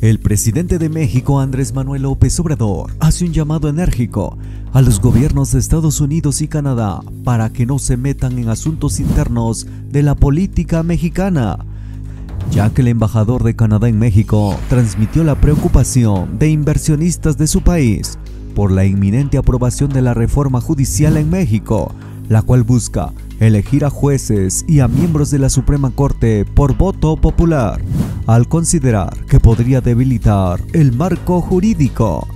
El presidente de México, Andrés Manuel López Obrador, hace un llamado enérgico a los gobiernos de Estados Unidos y Canadá para que no se metan en asuntos internos de la política mexicana, ya que el embajador de Canadá en México transmitió la preocupación de inversionistas de su país por la inminente aprobación de la reforma judicial en México, la cual busca elegir a jueces y a miembros de la Suprema Corte por voto popular, al considerar que podría debilitar el marco jurídico.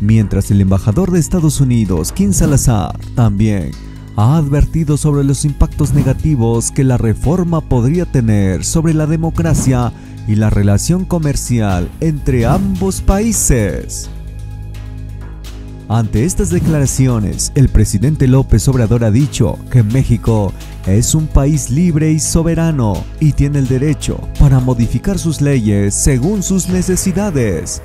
Mientras el embajador de Estados Unidos, Kim Salazar, también ha advertido sobre los impactos negativos que la reforma podría tener sobre la democracia y la relación comercial entre ambos países. Ante estas declaraciones, el presidente López Obrador ha dicho que México es un país libre y soberano y tiene el derecho para modificar sus leyes según sus necesidades.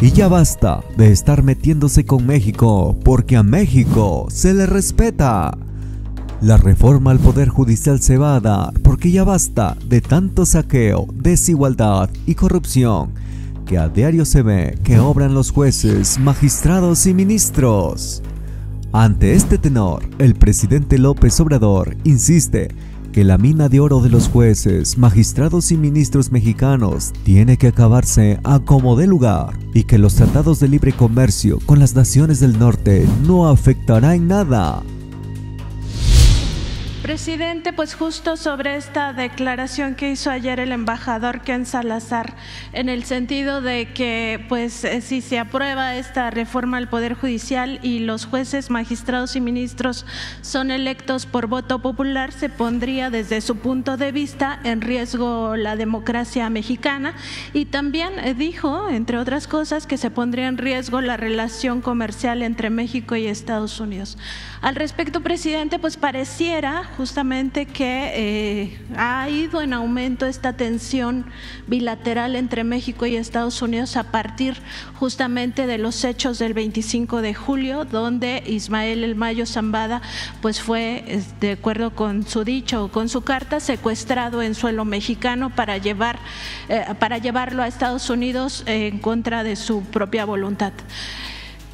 Y ya basta de estar metiéndose con México porque a México se le respeta. La reforma al Poder Judicial se va a dar porque ya basta de tanto saqueo, desigualdad y corrupción diario se ve que obran los jueces, magistrados y ministros. Ante este tenor, el presidente López Obrador insiste que la mina de oro de los jueces, magistrados y ministros mexicanos tiene que acabarse a como de lugar y que los tratados de libre comercio con las naciones del norte no afectará en nada Presidente, pues justo sobre esta declaración que hizo ayer el embajador Ken Salazar, en el sentido de que, pues, eh, si se aprueba esta reforma al Poder Judicial y los jueces, magistrados y ministros son electos por voto popular, se pondría desde su punto de vista en riesgo la democracia mexicana y también eh, dijo, entre otras cosas, que se pondría en riesgo la relación comercial entre México y Estados Unidos. Al respecto, presidente, pues pareciera justamente que eh, ha ido en aumento esta tensión bilateral entre México y Estados Unidos a partir justamente de los hechos del 25 de julio, donde Ismael El Mayo Zambada pues fue, de acuerdo con su dicho o con su carta, secuestrado en suelo mexicano para, llevar, eh, para llevarlo a Estados Unidos en contra de su propia voluntad.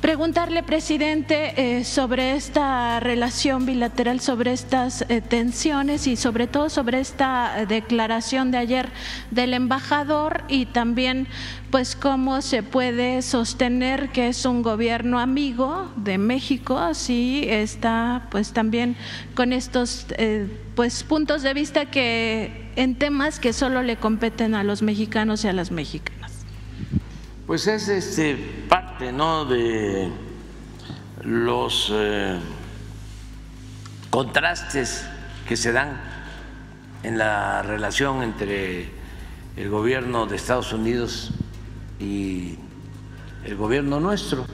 Preguntarle, presidente, eh, sobre esta relación bilateral, sobre estas eh, tensiones y sobre todo sobre esta declaración de ayer del embajador y también pues cómo se puede sostener que es un gobierno amigo de México si está pues también con estos eh, pues puntos de vista que en temas que solo le competen a los mexicanos y a las mexicanas. Pues es este, parte ¿no? de los eh, contrastes que se dan en la relación entre el gobierno de Estados Unidos y el gobierno nuestro.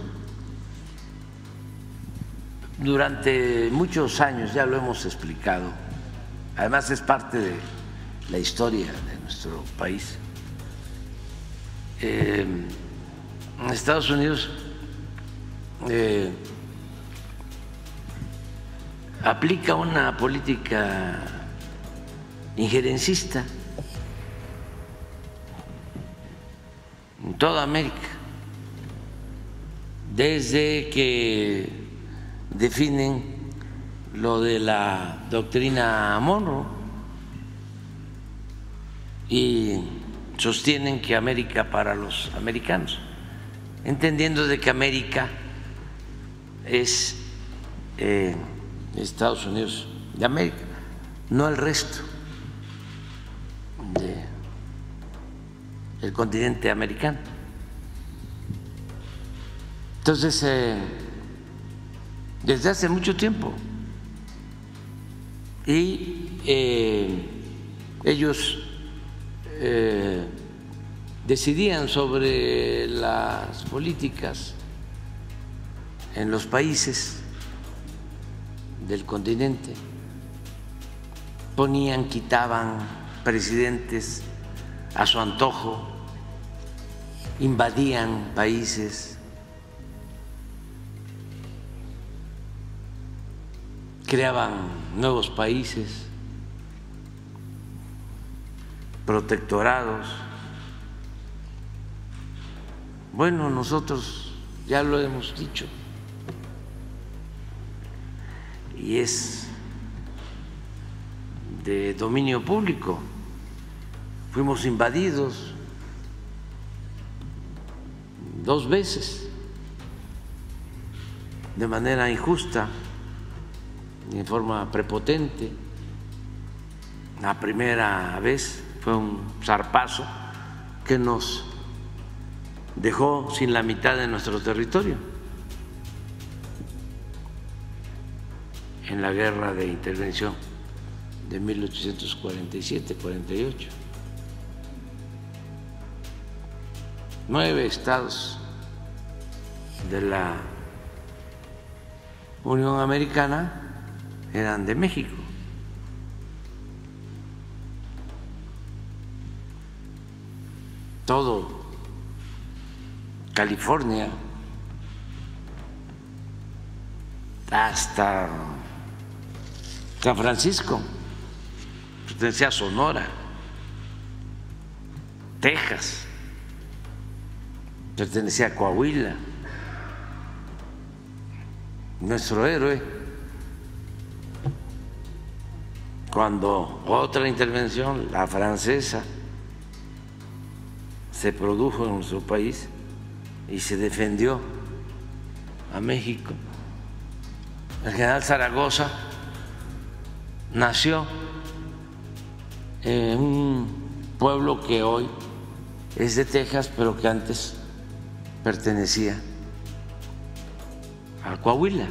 Durante muchos años, ya lo hemos explicado, además es parte de la historia de nuestro país. Eh, Estados Unidos eh, aplica una política injerencista en toda América, desde que definen lo de la doctrina Monroe y sostienen que América para los americanos entendiendo de que América es eh, Estados Unidos de América, no el resto del continente americano. Entonces, eh, desde hace mucho tiempo, y eh, ellos decidían sobre las políticas en los países del continente, ponían, quitaban presidentes a su antojo, invadían países, creaban nuevos países, protectorados Bueno, nosotros ya lo hemos dicho. Y es de dominio público. Fuimos invadidos dos veces de manera injusta en forma prepotente. La primera vez fue un zarpazo que nos dejó sin la mitad de nuestro territorio en la guerra de intervención de 1847-48. Nueve estados de la Unión Americana eran de México. Todo California hasta San Francisco pertenecía a Sonora, Texas, pertenecía a Coahuila. Nuestro héroe, cuando otra intervención, la francesa, se produjo en nuestro país y se defendió a México, el general Zaragoza nació en un pueblo que hoy es de Texas, pero que antes pertenecía a Coahuila.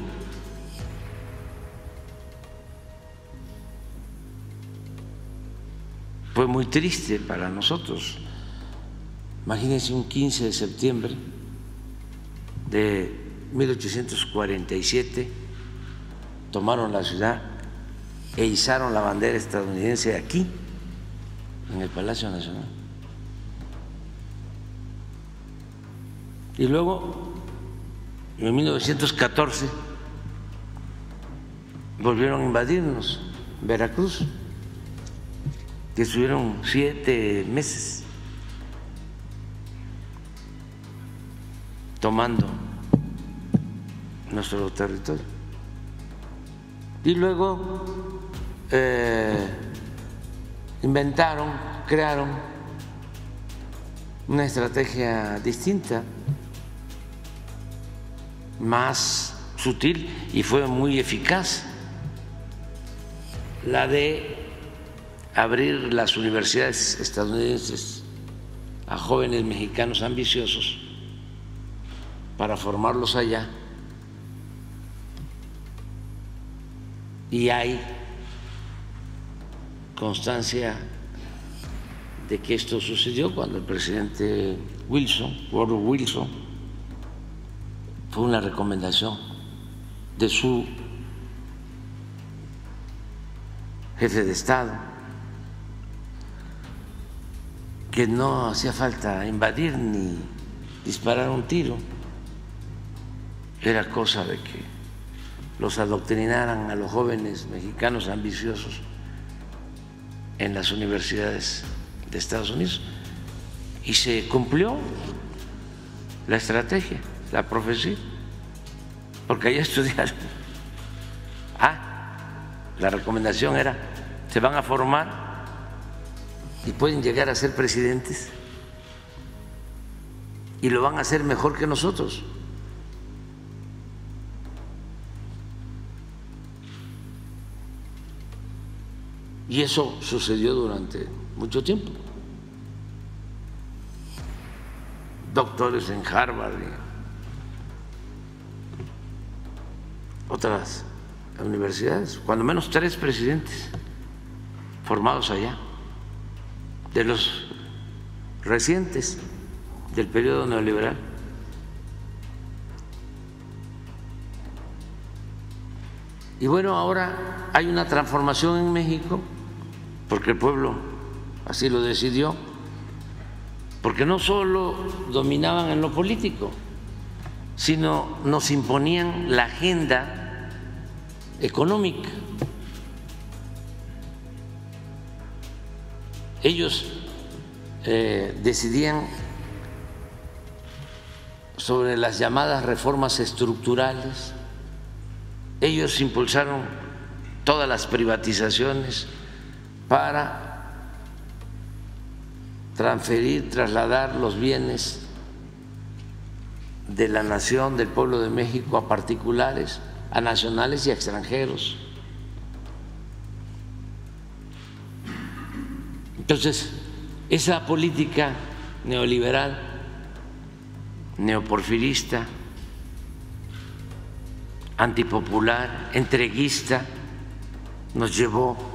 Fue muy triste para nosotros. Imagínense un 15 de septiembre de 1847, tomaron la ciudad e izaron la bandera estadounidense aquí en el Palacio Nacional. Y luego, en 1914, volvieron a invadirnos Veracruz, que estuvieron siete meses tomando nuestro territorio. Y luego eh, inventaron, crearon una estrategia distinta, más sutil y fue muy eficaz, la de abrir las universidades estadounidenses a jóvenes mexicanos ambiciosos para formarlos allá. Y hay constancia de que esto sucedió cuando el presidente Wilson, Woodrow Wilson, fue una recomendación de su jefe de Estado, que no hacía falta invadir ni disparar un tiro, era cosa de que los adoctrinaran a los jóvenes mexicanos ambiciosos en las universidades de Estados Unidos. Y se cumplió la estrategia, la profecía, porque allá estudiaron. Ah, la recomendación era, se van a formar y pueden llegar a ser presidentes y lo van a hacer mejor que nosotros. Y eso sucedió durante mucho tiempo. Doctores en Harvard y otras universidades, cuando menos tres presidentes formados allá, de los recientes del periodo neoliberal. Y bueno, ahora hay una transformación en México porque el pueblo así lo decidió, porque no solo dominaban en lo político, sino nos imponían la agenda económica. Ellos eh, decidían sobre las llamadas reformas estructurales. Ellos impulsaron todas las privatizaciones para transferir, trasladar los bienes de la nación, del pueblo de México a particulares, a nacionales y a extranjeros. Entonces, esa política neoliberal, neoporfirista, antipopular, entreguista, nos llevó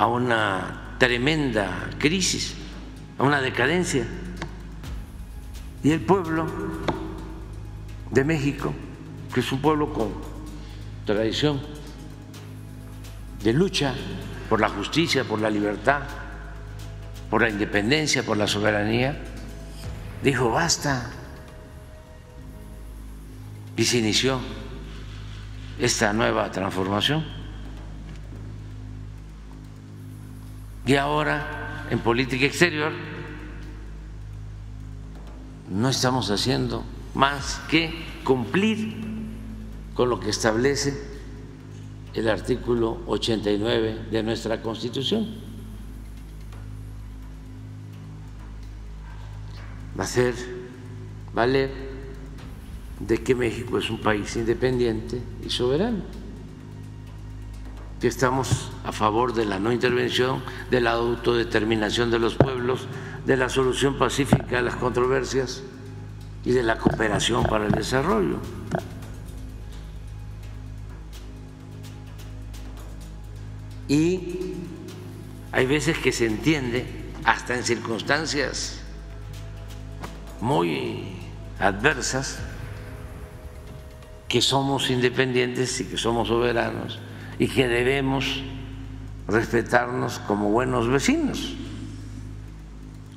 a una tremenda crisis, a una decadencia. Y el pueblo de México, que es un pueblo con tradición de lucha por la justicia, por la libertad, por la independencia, por la soberanía, dijo basta. Y se inició esta nueva transformación. Y ahora, en política exterior, no estamos haciendo más que cumplir con lo que establece el artículo 89 de nuestra Constitución. Va a ser valer de que México es un país independiente y soberano, que estamos a favor de la no intervención, de la autodeterminación de los pueblos, de la solución pacífica de las controversias y de la cooperación para el desarrollo. Y hay veces que se entiende, hasta en circunstancias muy adversas, que somos independientes y que somos soberanos y que debemos respetarnos como buenos vecinos,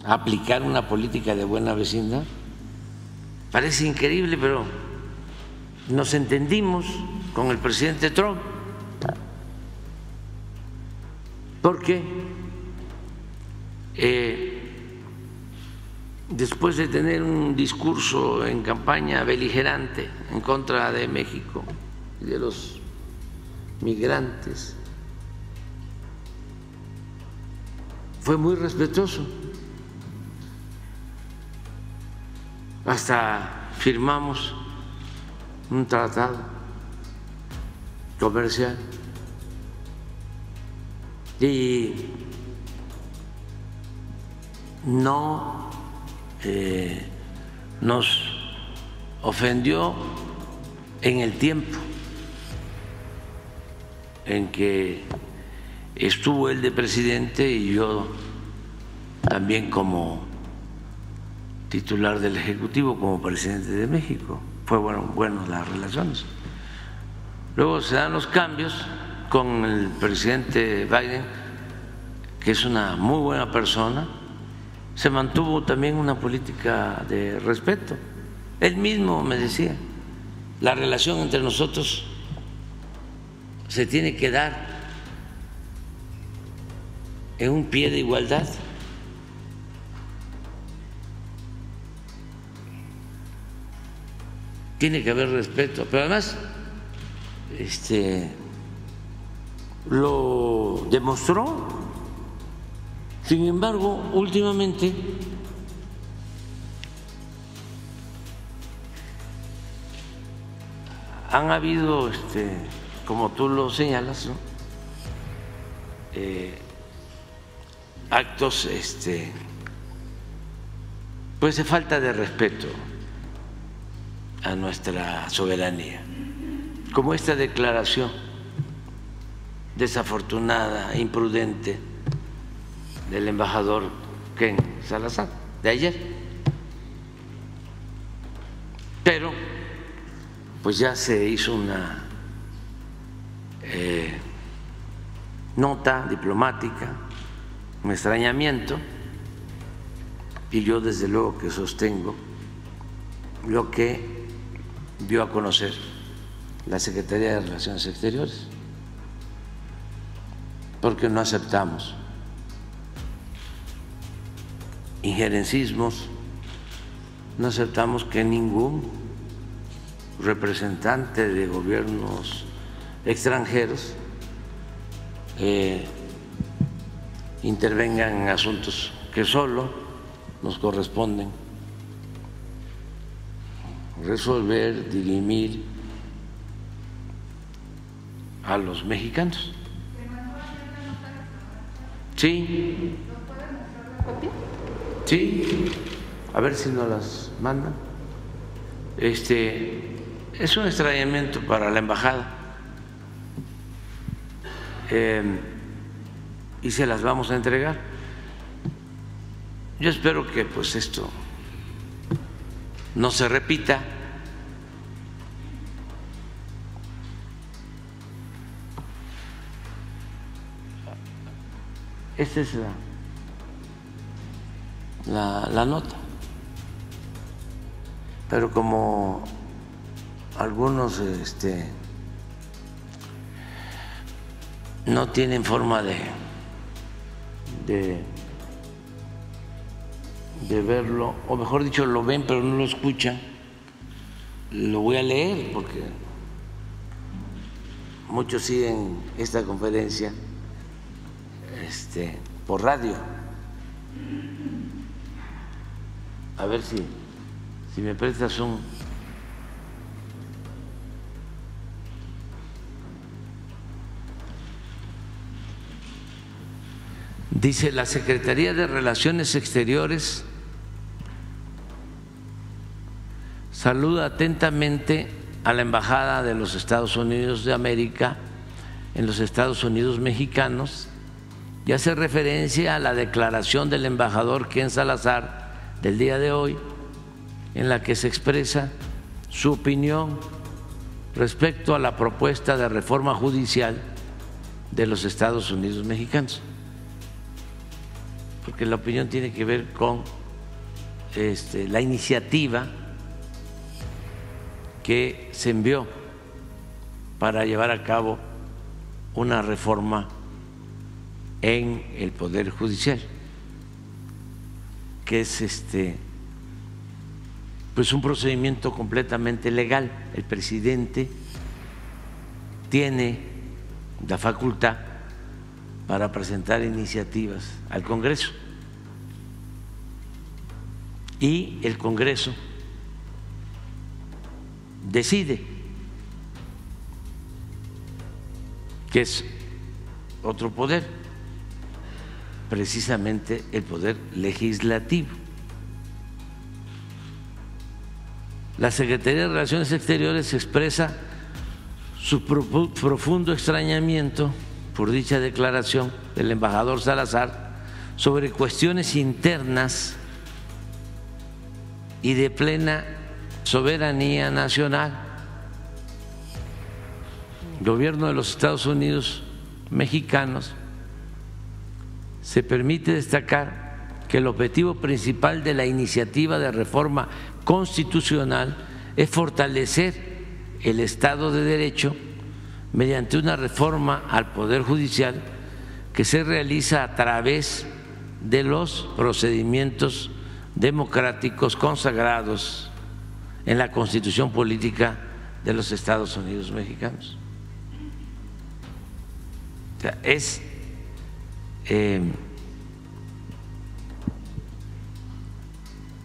aplicar una política de buena vecindad. Parece increíble, pero nos entendimos con el presidente Trump porque eh, después de tener un discurso en campaña beligerante en contra de México y de los migrantes, fue muy respetuoso. Hasta firmamos un tratado comercial. Y no eh, nos ofendió en el tiempo en que estuvo él de presidente y yo también como titular del Ejecutivo, como presidente de México. Fue bueno, bueno las relaciones. Luego se dan los cambios con el presidente Biden, que es una muy buena persona, se mantuvo también una política de respeto. Él mismo me decía, la relación entre nosotros se tiene que dar en un pie de igualdad. Tiene que haber respeto, pero además este lo demostró. Sin embargo, últimamente han habido, este, como tú lo señalas, eh, actos este, pues de falta de respeto a nuestra soberanía, como esta declaración desafortunada, imprudente del embajador Ken Salazar, de ayer. Pero, pues ya se hizo una eh, nota diplomática, un extrañamiento, y yo desde luego que sostengo lo que dio a conocer la Secretaría de Relaciones Exteriores porque no aceptamos injerencismos, no aceptamos que ningún representante de gobiernos extranjeros eh, intervengan en asuntos que solo nos corresponden resolver, dirimir a los mexicanos. Sí. Sí. A ver si nos las mandan. Este es un extrañamiento para la embajada. Eh, y se las vamos a entregar. Yo espero que pues esto no se repita. Esta es la, la, nota. Pero como algunos este, no tienen forma de, de, verlo, o mejor dicho, lo ven pero no lo escuchan, lo voy a leer porque muchos siguen esta conferencia este, por radio. A ver si, si me prestas un... Dice la Secretaría de Relaciones Exteriores saluda atentamente a la Embajada de los Estados Unidos de América en los Estados Unidos mexicanos y hace referencia a la declaración del embajador Ken Salazar del día de hoy, en la que se expresa su opinión respecto a la propuesta de reforma judicial de los Estados Unidos mexicanos. Porque la opinión tiene que ver con este, la iniciativa que se envió para llevar a cabo una reforma en el Poder Judicial, que es este pues un procedimiento completamente legal. El presidente tiene la facultad para presentar iniciativas al Congreso. Y el Congreso decide, que es otro poder, precisamente el poder legislativo. La Secretaría de Relaciones Exteriores expresa su profundo extrañamiento por dicha declaración del embajador Salazar sobre cuestiones internas y de plena soberanía nacional. El gobierno de los Estados Unidos mexicanos se permite destacar que el objetivo principal de la iniciativa de reforma constitucional es fortalecer el Estado de Derecho mediante una reforma al Poder Judicial que se realiza a través de los procedimientos democráticos consagrados en la constitución política de los Estados Unidos mexicanos. es eh,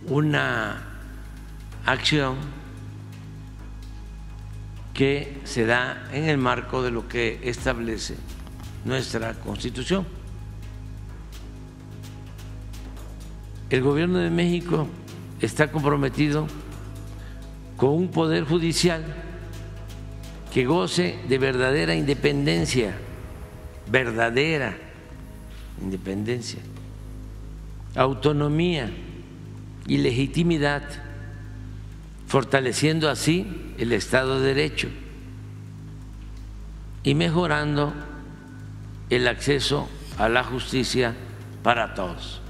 una acción que se da en el marco de lo que establece nuestra Constitución. El gobierno de México está comprometido con un poder judicial que goce de verdadera independencia, verdadera independencia, autonomía y legitimidad, fortaleciendo así el Estado de Derecho y mejorando el acceso a la justicia para todos.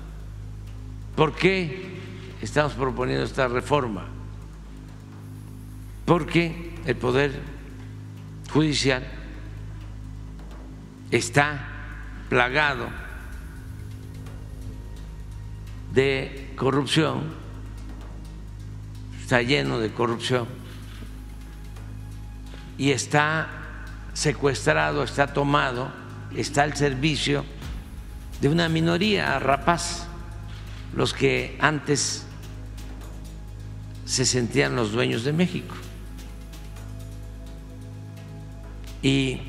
¿Por qué estamos proponiendo esta reforma? porque el Poder Judicial está plagado de corrupción, está lleno de corrupción y está secuestrado, está tomado, está al servicio de una minoría rapaz, los que antes se sentían los dueños de México. Y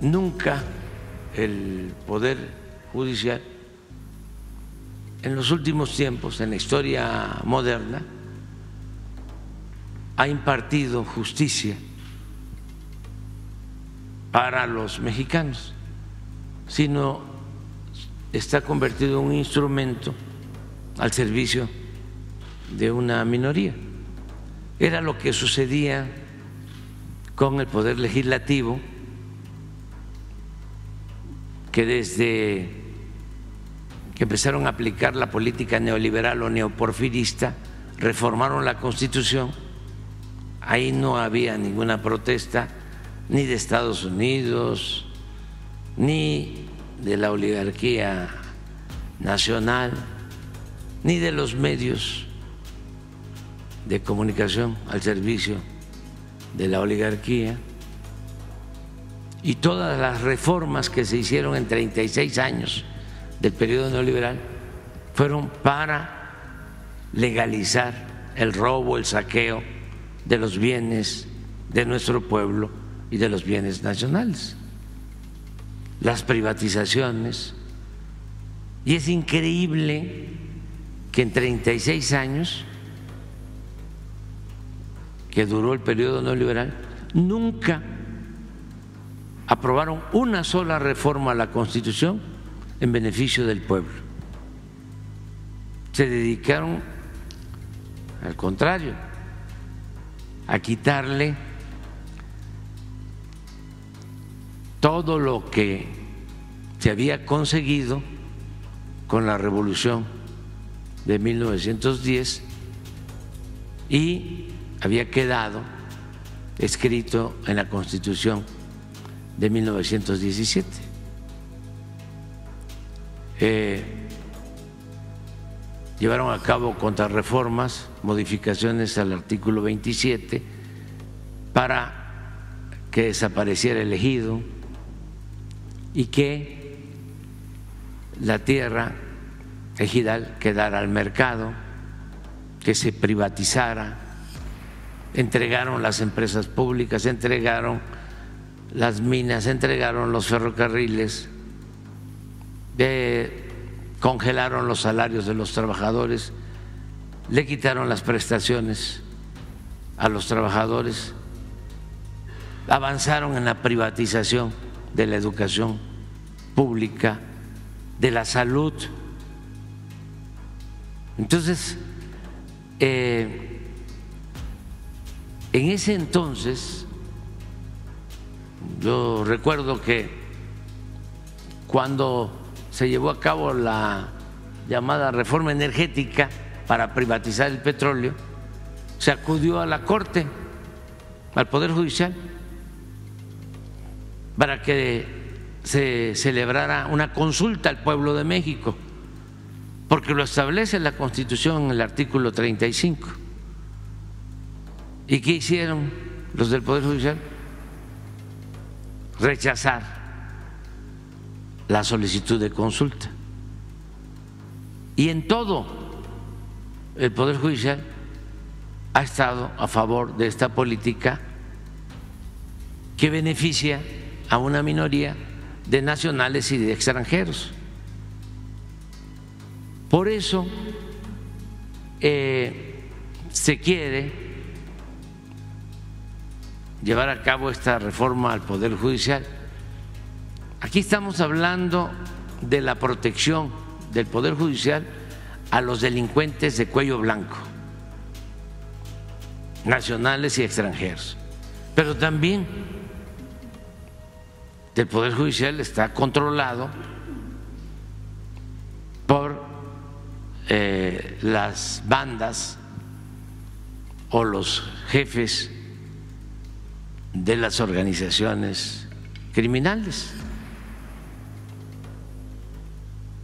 nunca el Poder Judicial, en los últimos tiempos, en la historia moderna, ha impartido justicia para los mexicanos, sino está convertido en un instrumento al servicio de una minoría. Era lo que sucedía con el poder legislativo, que desde que empezaron a aplicar la política neoliberal o neoporfirista, reformaron la constitución, ahí no había ninguna protesta ni de Estados Unidos, ni de la oligarquía nacional, ni de los medios de comunicación al servicio de la oligarquía. Y todas las reformas que se hicieron en 36 años del periodo neoliberal fueron para legalizar el robo, el saqueo de los bienes de nuestro pueblo y de los bienes nacionales, las privatizaciones. Y es increíble que en 36 años que duró el periodo neoliberal, nunca aprobaron una sola reforma a la Constitución en beneficio del pueblo. Se dedicaron, al contrario, a quitarle todo lo que se había conseguido con la revolución de 1910 y había quedado escrito en la Constitución de 1917. Eh, llevaron a cabo contrarreformas, modificaciones al artículo 27 para que desapareciera el ejido y que la tierra ejidal quedara al mercado, que se privatizara. Entregaron las empresas públicas, entregaron las minas, entregaron los ferrocarriles, congelaron los salarios de los trabajadores, le quitaron las prestaciones a los trabajadores, avanzaron en la privatización de la educación pública, de la salud. Entonces, eh, en ese entonces, yo recuerdo que cuando se llevó a cabo la llamada reforma energética para privatizar el petróleo, se acudió a la Corte, al Poder Judicial, para que se celebrara una consulta al pueblo de México, porque lo establece la Constitución en el artículo 35. ¿Y qué hicieron los del Poder Judicial? Rechazar la solicitud de consulta. Y en todo el Poder Judicial ha estado a favor de esta política que beneficia a una minoría de nacionales y de extranjeros. Por eso eh, se quiere llevar a cabo esta reforma al Poder Judicial. Aquí estamos hablando de la protección del Poder Judicial a los delincuentes de cuello blanco, nacionales y extranjeros. Pero también el Poder Judicial está controlado por eh, las bandas o los jefes de las organizaciones criminales.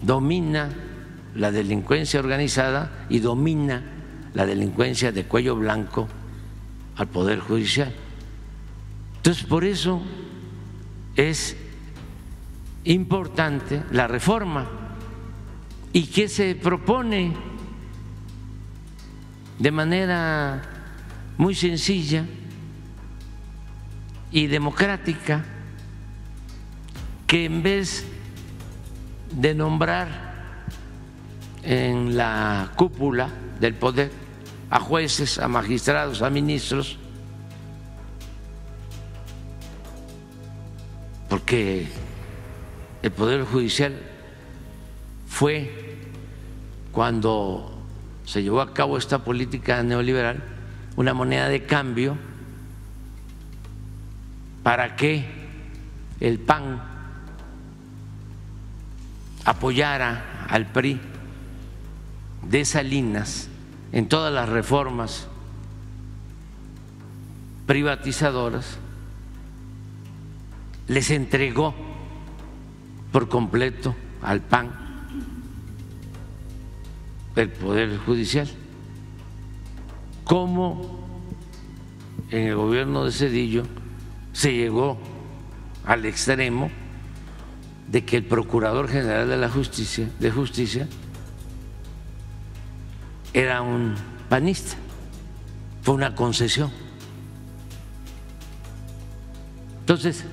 Domina la delincuencia organizada y domina la delincuencia de cuello blanco al Poder Judicial. Entonces, por eso es importante la reforma. ¿Y qué se propone? De manera muy sencilla y democrática, que en vez de nombrar en la cúpula del poder a jueces, a magistrados, a ministros, porque el Poder Judicial fue cuando se llevó a cabo esta política neoliberal una moneda de cambio para que el PAN apoyara al PRI de Salinas en todas las reformas privatizadoras, les entregó por completo al PAN el Poder Judicial. Como en el gobierno de Cedillo se llegó al extremo de que el Procurador General de la Justicia, de Justicia era un panista, fue una concesión. Entonces,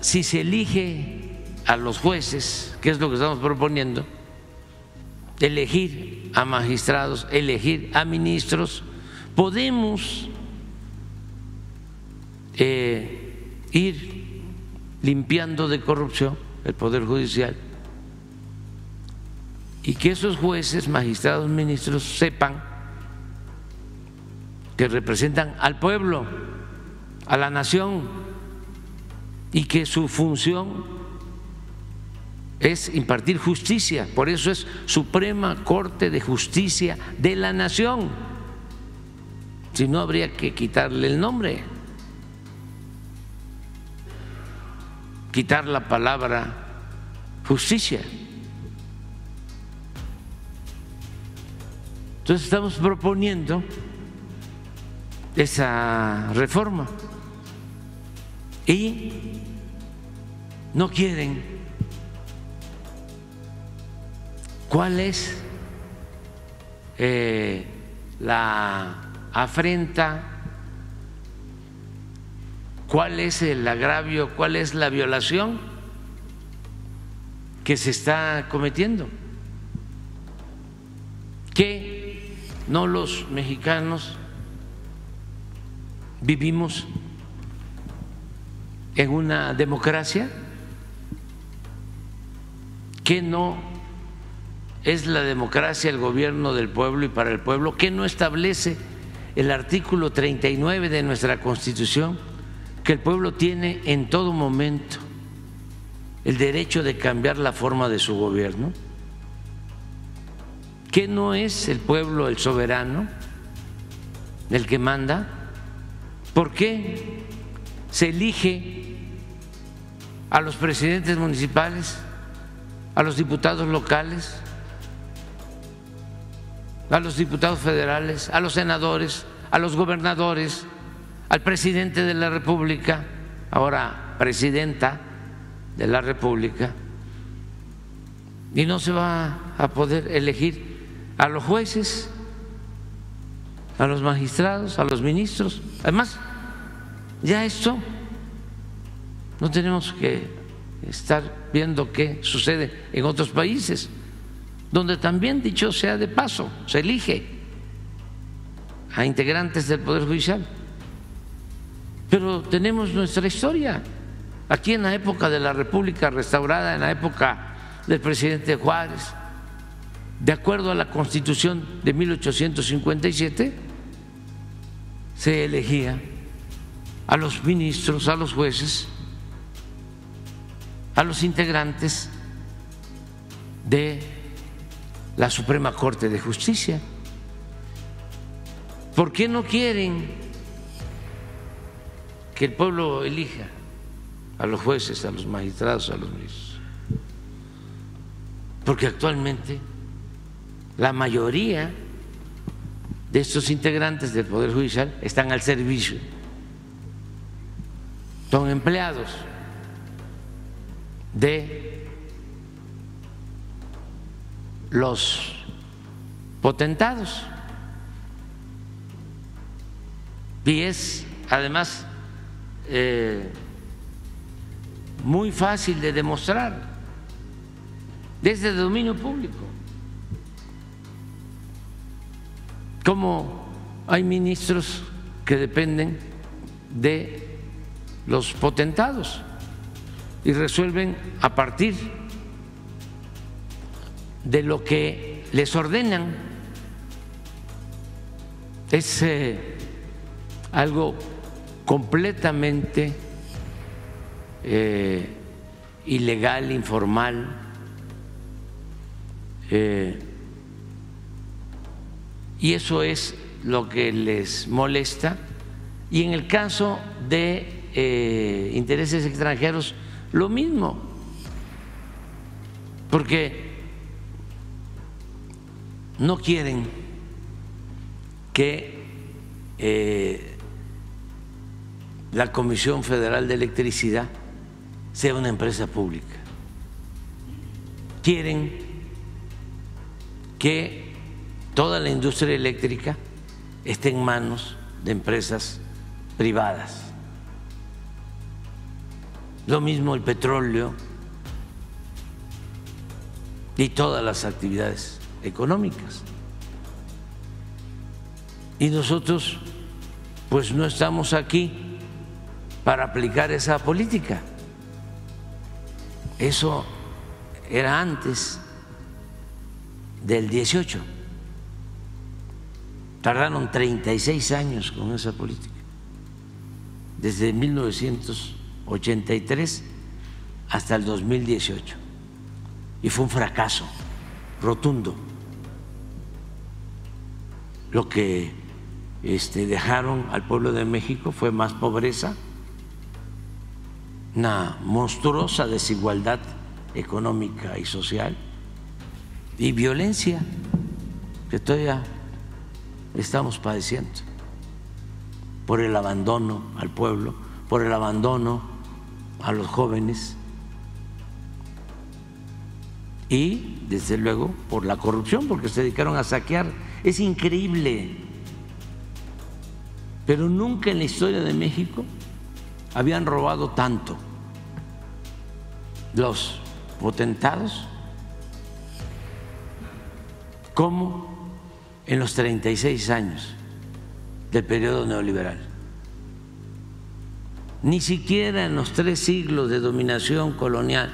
si se elige a los jueces, que es lo que estamos proponiendo, elegir a magistrados, elegir a ministros, podemos eh, ir limpiando de corrupción el Poder Judicial y que esos jueces, magistrados, ministros sepan que representan al pueblo, a la nación, y que su función es impartir justicia, por eso es Suprema Corte de Justicia de la Nación. Si no, habría que quitarle el nombre, quitar la palabra justicia. Entonces estamos proponiendo esa reforma y no quieren. ¿Cuál es eh, la afrenta? ¿Cuál es el agravio? ¿Cuál es la violación que se está cometiendo? Que no los mexicanos vivimos en una democracia que no es la democracia el gobierno del pueblo y para el pueblo, que no establece el artículo 39 de nuestra Constitución, que el pueblo tiene en todo momento el derecho de cambiar la forma de su gobierno, que no es el pueblo el soberano, el que manda, ¿por qué se elige a los presidentes municipales, a los diputados locales, a los diputados federales, a los senadores, a los gobernadores, al presidente de la República, ahora presidenta de la República, y no se va a poder elegir a los jueces, a los magistrados, a los ministros. Además, ya esto no tenemos que estar viendo qué sucede en otros países, donde también, dicho sea de paso, se elige a integrantes del Poder Judicial. Pero tenemos nuestra historia. Aquí en la época de la República restaurada, en la época del presidente Juárez, de acuerdo a la Constitución de 1857, se elegía a los ministros, a los jueces, a los integrantes de la Suprema Corte de Justicia. ¿Por qué no quieren que el pueblo elija a los jueces, a los magistrados, a los ministros? porque actualmente la mayoría de estos integrantes del Poder Judicial están al servicio, son empleados de los potentados. Y es además eh, muy fácil de demostrar desde el dominio público. Como hay ministros que dependen de los potentados y resuelven a partir de lo que les ordenan. Es eh, algo completamente eh, ilegal, informal. Eh, y eso es lo que les molesta. Y en el caso de eh, intereses extranjeros, lo mismo, porque no quieren que la Comisión Federal de Electricidad sea una empresa pública. Quieren que toda la industria eléctrica esté en manos de empresas privadas. Lo mismo el petróleo y todas las actividades económicas. Y nosotros pues no estamos aquí para aplicar esa política. Eso era antes del 18. Tardaron 36 años con esa política, desde 1983 hasta el 2018. Y fue un fracaso rotundo. Lo que este, dejaron al pueblo de México fue más pobreza, una monstruosa desigualdad económica y social y violencia que todavía estamos padeciendo por el abandono al pueblo, por el abandono a los jóvenes y, desde luego, por la corrupción, porque se dedicaron a saquear. Es increíble, pero nunca en la historia de México habían robado tanto los potentados como en los 36 años del periodo neoliberal. Ni siquiera en los tres siglos de dominación colonial,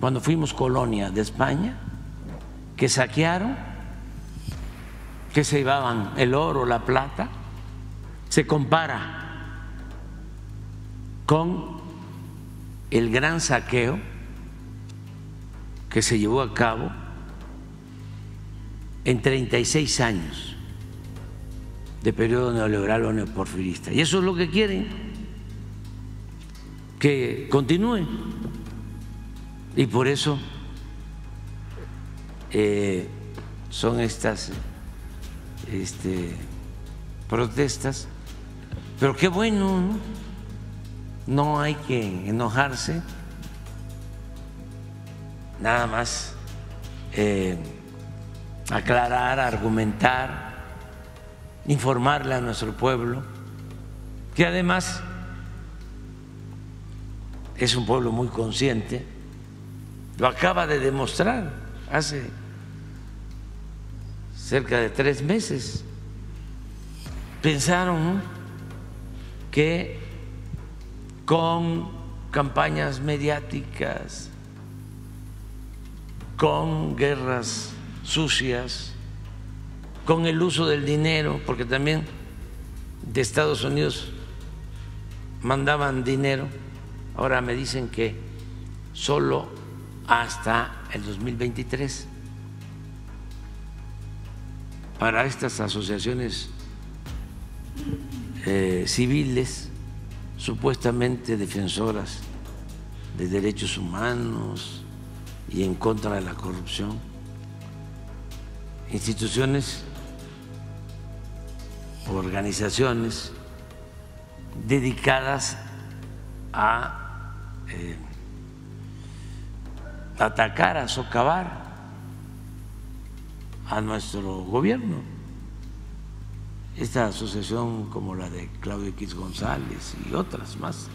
cuando fuimos colonia de España, que saquearon, que se llevaban el oro, la plata, se compara con el gran saqueo que se llevó a cabo en 36 años de periodo neoliberal o neoporfirista. Y eso es lo que quieren, que continúe. Y por eso eh, son estas este, protestas. Pero qué bueno, ¿no? No hay que enojarse, nada más eh, aclarar, argumentar, informarle a nuestro pueblo, que además es un pueblo muy consciente, lo acaba de demostrar hace cerca de tres meses. Pensaron que con campañas mediáticas, con guerras sucias, con el uso del dinero, porque también de Estados Unidos mandaban dinero, ahora me dicen que solo hasta el 2023 para estas asociaciones eh, civiles supuestamente defensoras de derechos humanos, y en contra de la corrupción, instituciones, organizaciones dedicadas a eh, atacar, a socavar a nuestro gobierno. Esta asociación como la de Claudio X González y otras más.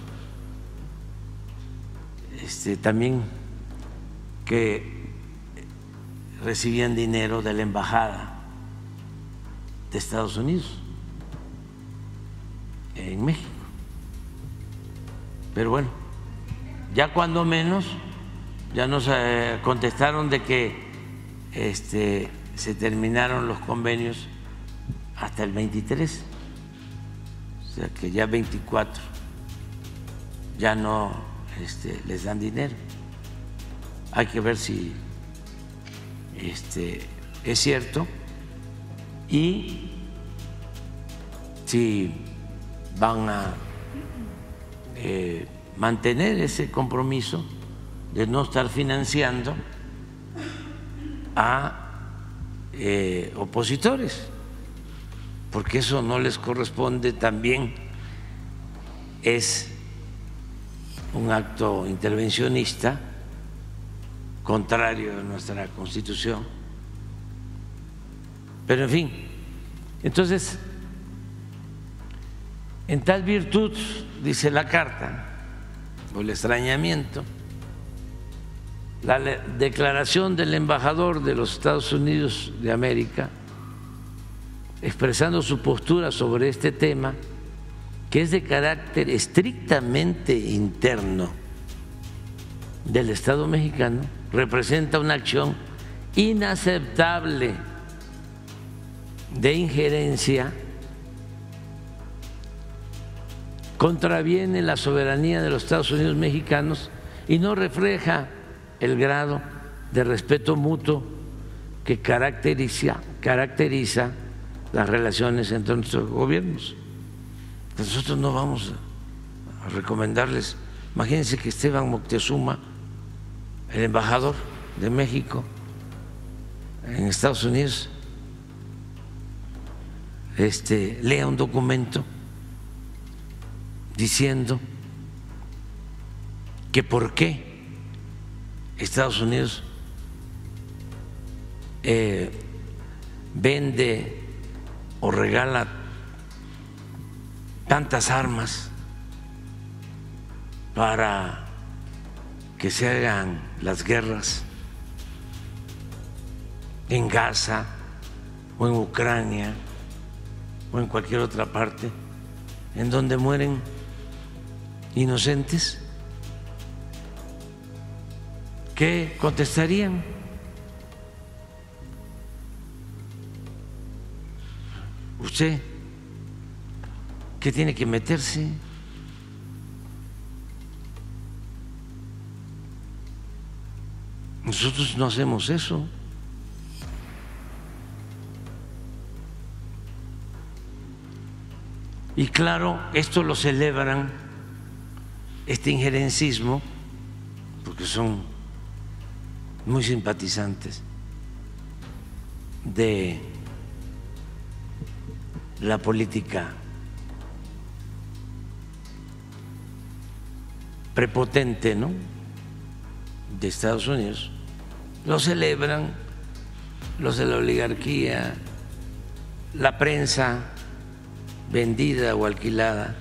Este, también que recibían dinero de la embajada de Estados Unidos en México. Pero bueno, ya cuando menos, ya nos eh, contestaron de que este, se terminaron los convenios hasta el 23, o sea que ya 24 ya no este, les dan dinero. Hay que ver si este, es cierto y si van a eh, mantener ese compromiso de no estar financiando a eh, opositores, porque eso no les corresponde también, es un acto intervencionista contrario a nuestra constitución. Pero en fin, entonces, en tal virtud, dice la carta, o el extrañamiento, la declaración del embajador de los Estados Unidos de América, expresando su postura sobre este tema, que es de carácter estrictamente interno del Estado mexicano, representa una acción inaceptable de injerencia, contraviene la soberanía de los Estados Unidos mexicanos y no refleja el grado de respeto mutuo que caracteriza, caracteriza las relaciones entre nuestros gobiernos. Nosotros no vamos a recomendarles, imagínense que Esteban Moctezuma el embajador de México en Estados Unidos este, lea un documento diciendo que por qué Estados Unidos eh, vende o regala tantas armas para que se hagan las guerras en Gaza o en Ucrania o en cualquier otra parte en donde mueren inocentes, ¿qué contestarían? ¿Usted qué tiene que meterse? Nosotros no hacemos eso. Y claro, esto lo celebran, este injerencismo, porque son muy simpatizantes de la política prepotente, ¿no? de Estados Unidos lo celebran los de la oligarquía, la prensa vendida o alquilada.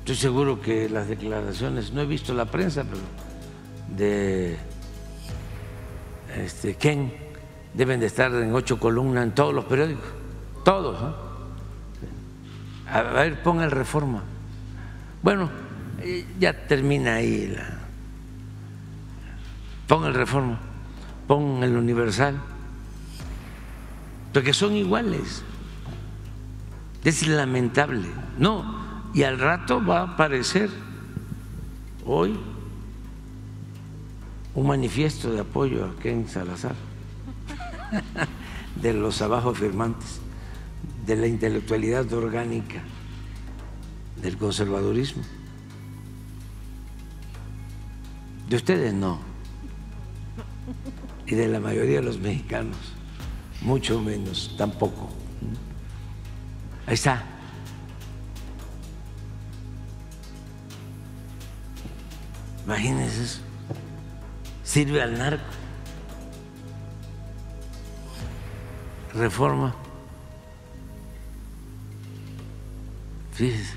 Estoy seguro que las declaraciones, no he visto la prensa, pero de este, Ken deben de estar en ocho columnas en todos los periódicos, todos. A ver, ponga el reforma. Bueno, ya termina ahí la. El reforma, pon el universal, porque son iguales. Es lamentable. No, y al rato va a aparecer hoy un manifiesto de apoyo a Ken Salazar, de los abajo firmantes, de la intelectualidad orgánica, del conservadurismo. De ustedes no. Y de la mayoría de los mexicanos, mucho menos, tampoco. Ahí está. Imagínense eso. Sirve al narco. Reforma. Fíjese,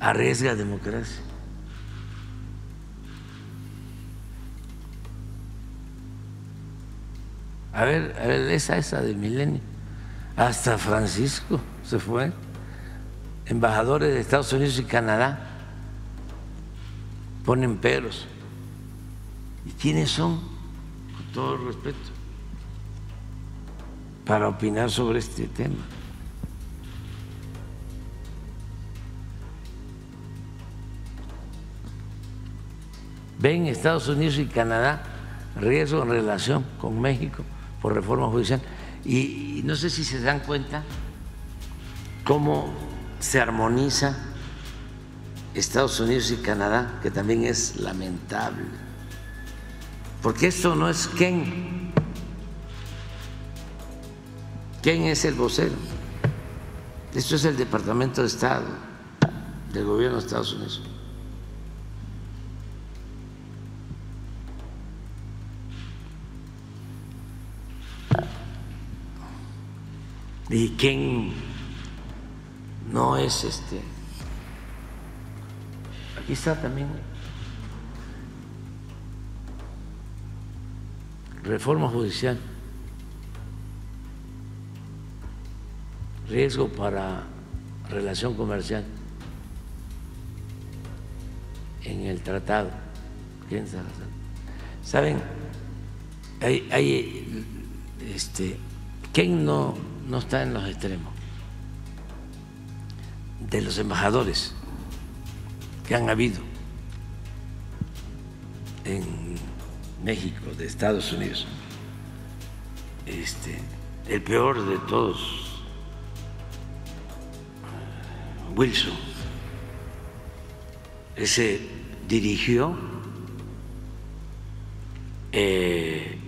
arriesga democracia. A ver, a ver, esa, esa de milenio. Hasta Francisco se fue. Embajadores de Estados Unidos y Canadá ponen peros. ¿Y quiénes son? Con todo respeto. Para opinar sobre este tema. Ven Estados Unidos y Canadá riesgo en relación con México por reforma judicial. Y, no sé si se dan cuenta cómo se armoniza Estados Unidos y Canadá, que también es lamentable. Porque esto no es Ken. Ken es el vocero. Esto es el Departamento de Estado del gobierno de Estados Unidos. ¿Y quién no es este? Aquí está también. Reforma judicial. Riesgo para relación comercial en el tratado. ¿Saben? Hay, hay este, ¿quién no no está en los extremos de los embajadores que han habido en México, de Estados Unidos. Este, el peor de todos, Wilson, ese dirigió eh,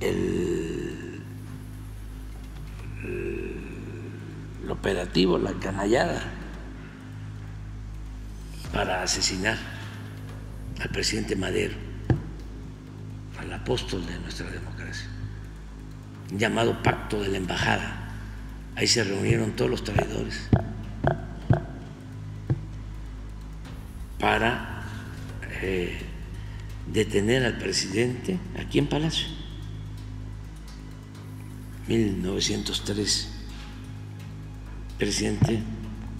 el operativo, la canallada, para asesinar al presidente Madero, al apóstol de nuestra democracia, llamado Pacto de la Embajada. Ahí se reunieron todos los traidores para eh, detener al presidente aquí en Palacio. 1903, presidente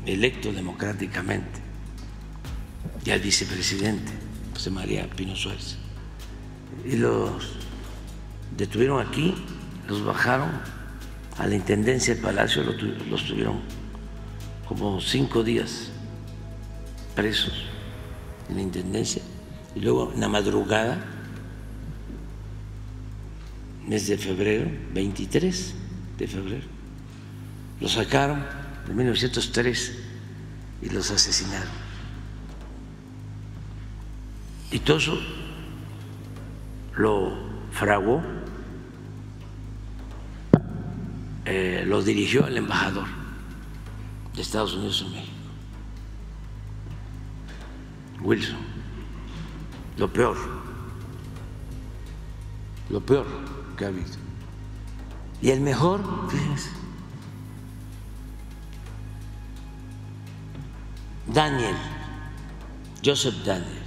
electo democráticamente, y al vicepresidente, José María Pino Suárez. Y los detuvieron aquí, los bajaron a la Intendencia del Palacio, los tuvieron como cinco días presos en la Intendencia, y luego en la madrugada mes de febrero, 23 de febrero. Los sacaron en 1903 y los asesinaron. Y todo eso lo fraguó, eh, lo dirigió el embajador de Estados Unidos en México, Wilson. Lo peor, lo peor que ha habido. Y el mejor, fíjense, Daniel, Joseph Daniel,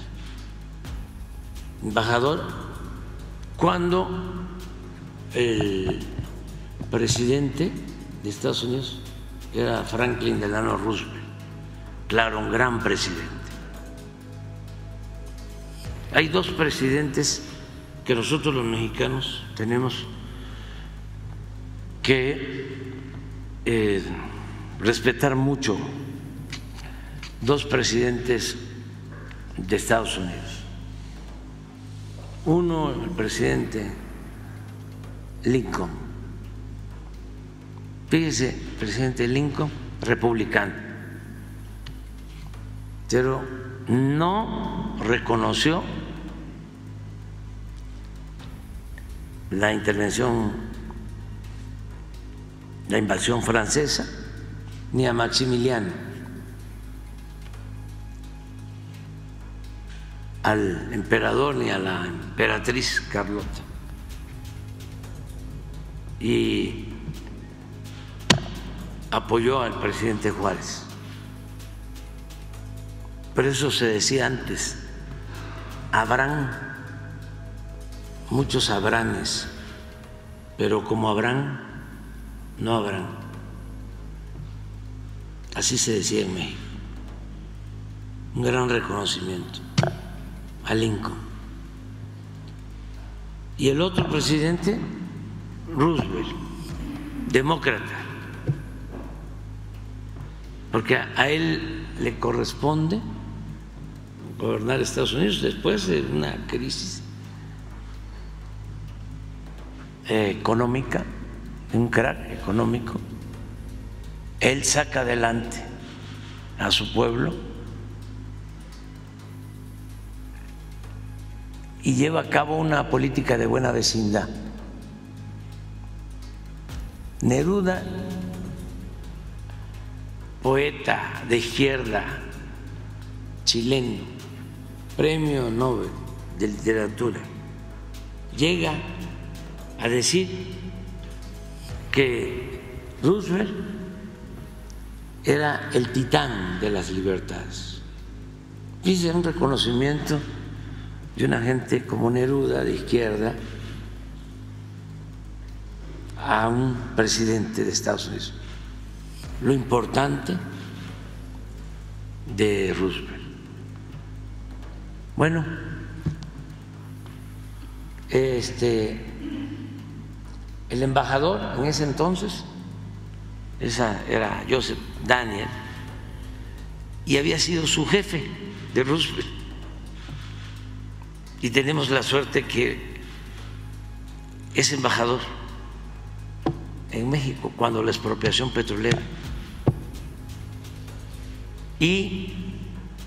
embajador, cuando el presidente de Estados Unidos era Franklin Delano Roosevelt, claro, un gran presidente. Hay dos presidentes que nosotros los mexicanos tenemos que eh, respetar mucho dos presidentes de Estados Unidos. Uno, el presidente Lincoln. Fíjese, presidente Lincoln, republicano, pero no reconoció la intervención, la invasión francesa, ni a Maximiliano, al emperador ni a la emperatriz Carlota. Y apoyó al presidente Juárez. Pero eso se decía antes. Habrán muchos habranes, pero como habrán, no habrán. Así se decía en México. Un gran reconocimiento a Lincoln. Y el otro presidente, Roosevelt, demócrata, porque a él le corresponde gobernar Estados Unidos después de una crisis económica, un crack económico. Él saca adelante a su pueblo y lleva a cabo una política de buena vecindad. Neruda, poeta de izquierda chileno, premio Nobel de literatura, llega a decir que Roosevelt era el titán de las libertades. Hice un reconocimiento de una gente como Neruda, de izquierda, a un presidente de Estados Unidos. Lo importante de Roosevelt. Bueno, este, el embajador en ese entonces, esa era Joseph Daniel, y había sido su jefe de Roosevelt. Y tenemos la suerte que es embajador en México cuando la expropiación petrolera y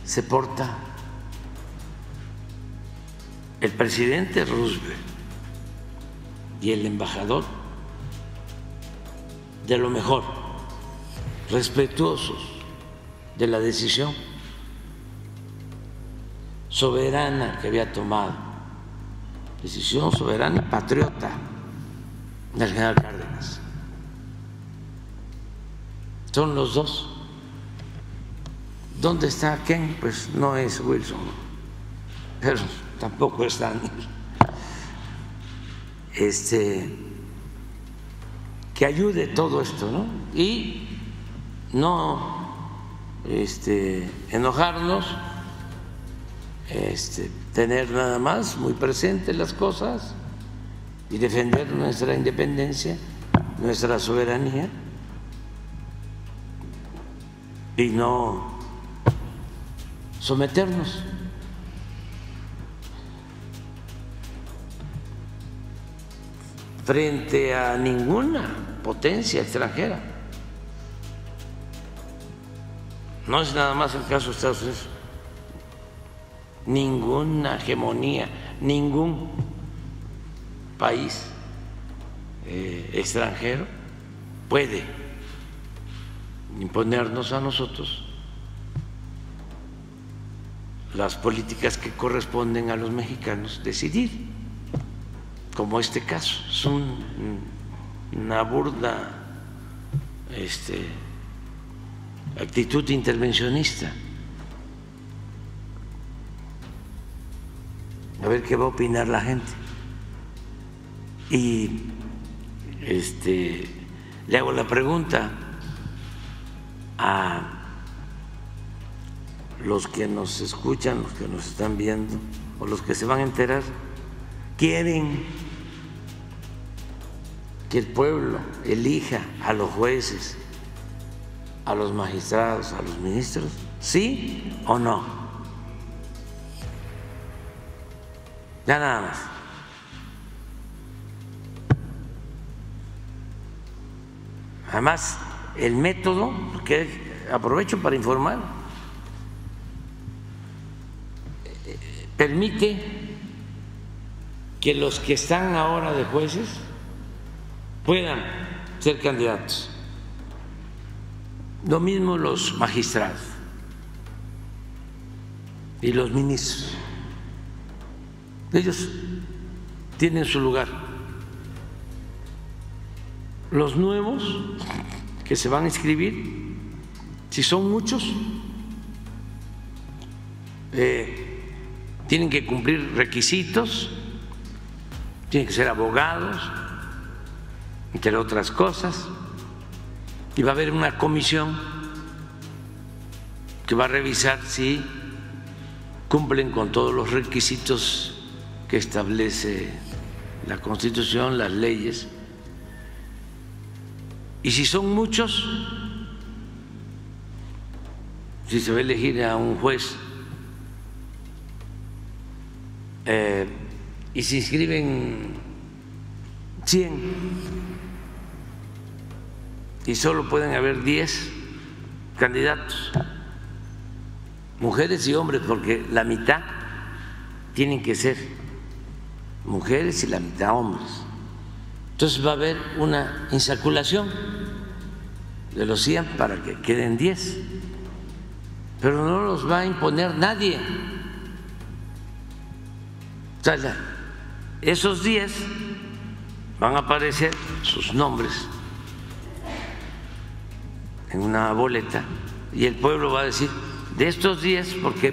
se porta el presidente Roosevelt y el embajador de lo mejor, respetuosos de la decisión soberana que había tomado, decisión soberana y patriota del general Cárdenas. Son los dos. ¿Dónde está Ken? Pues no es Wilson, pero tampoco es Daniel. Este, que ayude todo esto, ¿no? Y no este, enojarnos, este, tener nada más muy presentes las cosas y defender nuestra independencia, nuestra soberanía y no someternos. frente a ninguna potencia extranjera. No es nada más el caso de Estados Unidos. Ninguna hegemonía, ningún país eh, extranjero puede imponernos a nosotros las políticas que corresponden a los mexicanos decidir como este caso. Es una burda este, actitud intervencionista. A ver qué va a opinar la gente. Y este, le hago la pregunta a los que nos escuchan, los que nos están viendo o los que se van a enterar quieren que el pueblo elija a los jueces, a los magistrados, a los ministros, ¿sí o no? Ya nada más. Además, el método, que aprovecho para informar, permite que los que están ahora de jueces puedan ser candidatos. Lo mismo los magistrados y los ministros. Ellos tienen su lugar. Los nuevos que se van a inscribir, si son muchos, eh, tienen que cumplir requisitos, tienen que ser abogados, entre otras cosas, y va a haber una comisión que va a revisar si cumplen con todos los requisitos que establece la Constitución, las leyes. Y si son muchos, si se va a elegir a un juez eh, y se inscriben 100 y solo pueden haber 10 candidatos, mujeres y hombres, porque la mitad tienen que ser mujeres y la mitad hombres. Entonces va a haber una insaculación de los 100 para que queden 10, pero no los va a imponer nadie. O sea, esos 10 van a aparecer sus nombres en una boleta y el pueblo va a decir, de estos 10, porque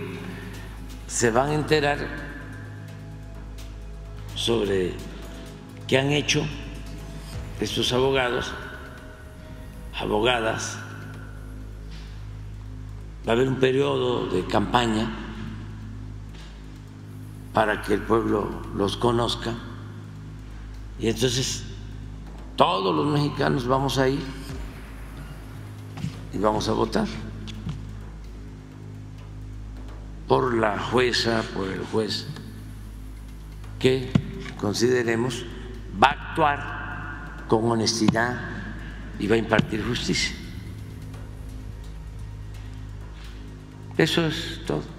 se van a enterar sobre qué han hecho estos abogados, abogadas, va a haber un periodo de campaña para que el pueblo los conozca y entonces todos los mexicanos vamos a ir y vamos a votar por la jueza, por el juez que consideremos va a actuar con honestidad y va a impartir justicia. Eso es todo.